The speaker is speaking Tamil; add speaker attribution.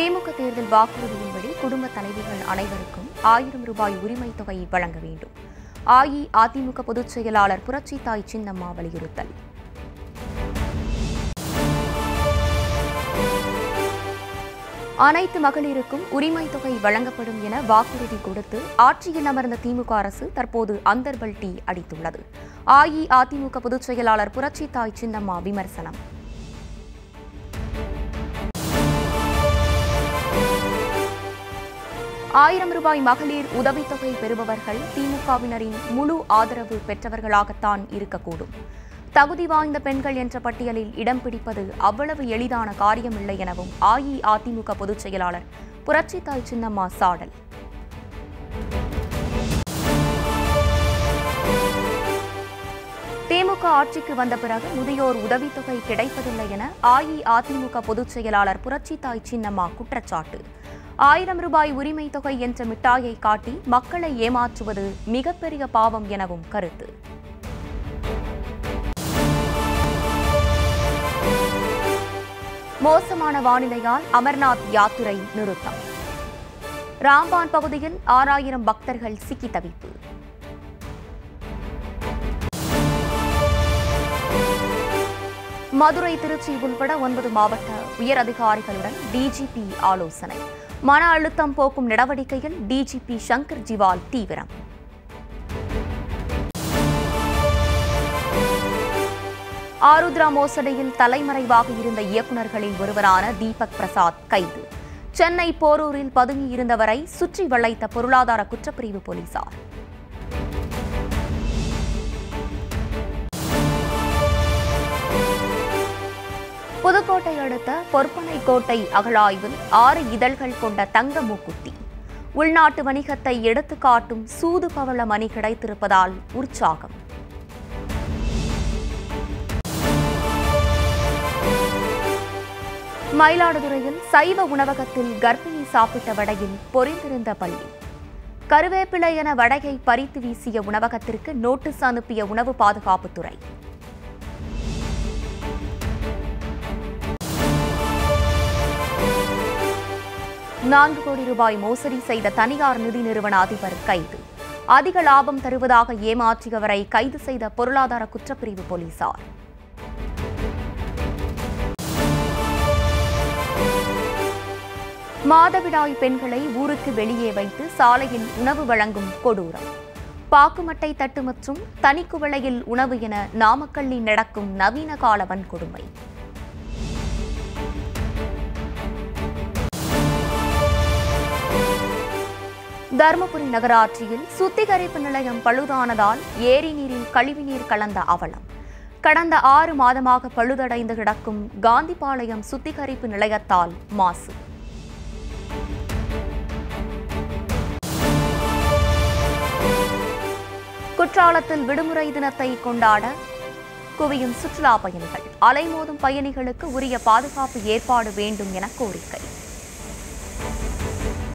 Speaker 1: திமுக தேர்தல் வாக்குறுதியின்படி குடும்ப தலைவிகள் அனைவருக்கும் ஆயிரம் ரூபாய் உரிமை தொகை வழங்க வேண்டும். அஇஅதிமுக பொதுச் செயலாளர் புரட்சி தாய் சின்னம்மா வலியுறுத்தல். அனைத்து மகளிருக்கும் உரிமை தொகை வழங்கப்படும் என வாக்குறுதி கொடுத்து ஆட்சியில் அமர்ந்த திமுக அரசு தற்போது அந்தர்பல் டீ அடித்துள்ளது. அஇஅதிமுக பொதுச் செயலாளர் புரட்சி தாய் சின்னம்மா விமர்சனம். ஆயிரம் ரூபாய் மகளிர் உதவித்தொகை பெறுபவர்கள் திமுகவினரின் முழு ஆதரவு பெற்றவர்களாகத்தான் இருக்கக்கூடும். தகுதி வாய்ந்த பெண்கள் என்ற பட்டியலில் இடம் பிடிப்பது அவ்வளவு எளிதான காரியமில்லை எனவும் அஇஅதிமுக பொதுச் செயலாளர் புரட்சித்தாய் சின்னம்மா சாடல் திமுக ஆட்சிக்கு வந்த பிறகு முதியோர் உதவித்தொகை கிடைப்பதில்லை என அஇஅதிமுக பொதுச் செயலாளர் புரட்சித்தாய் சின்னம்மா குற்றச்சாட்டு. ஆயிரம் ரூபாய் உரிமை தொகை என்ற மிட்டாயை காட்டி மக்களை ஏமாற்றுவது மிகப்பெரிய பாவம் எனவும் கருத்து. மோசமான வானிலையால் அமர்நாத் யாத்திரை நிறுத்தம். ராம்பான் பகுதியில் ஆறாயிரம் பக்தர்கள் சிக்கி தவிப்பு. மதுரை திருச்சி உள்பட ஒன்பது மாவட்ட உயர் அதிகாரிகளுடன் டிஜிபி ஆலோசனை. மன அழுத்தம் போக்கும் நடவடிக்கையில் டிஜிபி சங்கர் ஜிவால் தீவிரம். ஆருத்ரா மோசடியில் தலைமறைவாக இருந்த இயக்குநர்களில் ஒருவரான தீபக் பிரசாத் கைது. சென்னை போரூரில் பதுங்கியிருந்தவரை சுற்றி வளைத்த பொருளாதார குற்றப்பிரிவு போலீசார். புதுக்கோட்டை அடுத்த பொற்பனை கோட்டை அகழாய்வில் ஆறு இதழ்கள் கொண்ட தங்க மூக்குத்தி உள்நாட்டு வணிகத்தை எடுத்துக்காட்டும் சூது பவள மணி கிடைத்திருப்பதால் உற்சாகம். மயிலாடுதுறையில் சைவ உணவகத்தில் கர்ப்பிணி சாப்பிட்ட வடையில் பொறிந்திருந்த பள்ளி. கருவேப்பிலை என வடையை பறித்து வீசிய உணவகத்திற்கு நோட்டீஸ் அனுப்பிய உணவு பாதுகாப்புத்துறை. நான்கு கோடி ரூபாய் மோசடி செய்த தனியார் நிதி நிறுவன அதிபர் கைது. அதிக லாபம் தருவதாக ஏமாற்றியவரை கைது செய்த பொருளாதார குற்றப்பிரிவு போலீசார். மாதவிடாய் பெண்களை ஊருக்கு வெளியே வைத்து சாலையில் உணவு வழங்கும் கொடூரம். பாக்குமட்டை தட்டு மற்றும் தனிக்குவளையில் உணவு என நாமக்கல்லில் நடக்கும் நவீன கால வன்கொடுமை தருமபுரி நகராட்சியில் சுத்திகரிப்பு நிலையம் பழுதானதால் ஏரி நீரில் கழிவுநீர் கலந்த அவலம். கடந்த ஆறு மாதமாக பழுதடைந்து கிடக்கும் காந்திபாளையம் சுத்திகரிப்பு நிலையத்தால் மாசு. குற்றாலத்தில் விடுமுறை தினத்தை கொண்டாட குவியும் சுற்றுலா பயணிகள். அலைமோதும் பயணிகளுக்கு உரிய பாதுகாப்பு ஏற்பாடு வேண்டும் என கோரிக்கை.